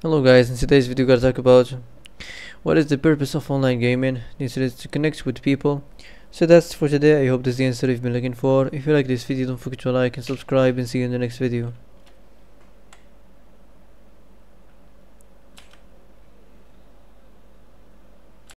Hello guys, in today's video we're gonna talk about what is the purpose of online gaming. This is to connect with people. So that's for today, I hope this is the answer you've been looking for. If you like this video don't forget to like and subscribe and see you in the next video.